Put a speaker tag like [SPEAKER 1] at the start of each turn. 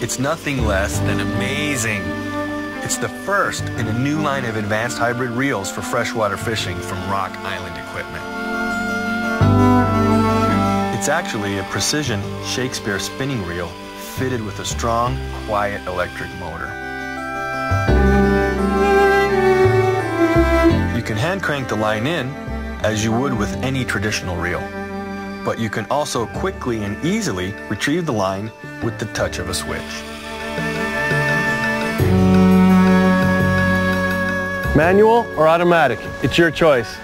[SPEAKER 1] It's nothing less than amazing. It's the first in a new line of advanced hybrid reels for freshwater fishing from Rock Island Equipment. It's actually a precision Shakespeare spinning reel fitted with a strong, quiet electric motor. You can hand crank the line in as you would with any traditional reel, but you can also quickly and easily retrieve the line with the touch of a switch.
[SPEAKER 2] Manual or automatic? It's your choice.